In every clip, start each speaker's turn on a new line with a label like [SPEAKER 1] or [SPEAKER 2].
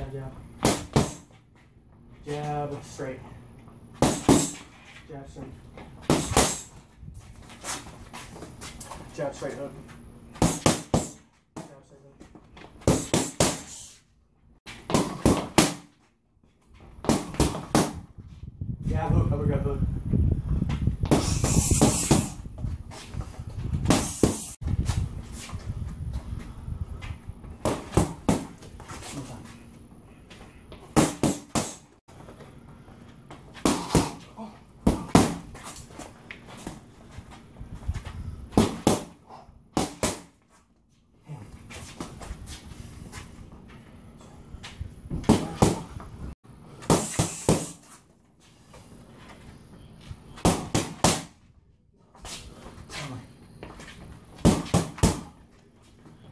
[SPEAKER 1] Jab, jab. Jab, straight. Jab, straight. Jab, straight hook. Jab, straight hook. Jab, hook, uppercut, hook.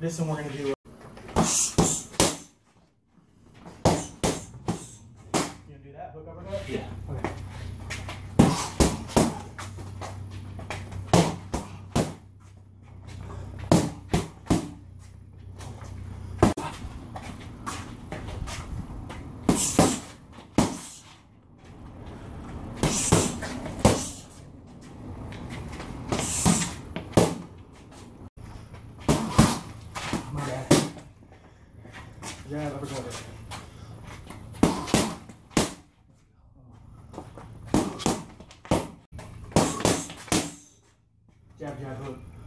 [SPEAKER 1] This one we're gonna do. You gonna do that hook uppercut?
[SPEAKER 2] Yeah.
[SPEAKER 1] Yeah, that was all right. Jab, jab, hook.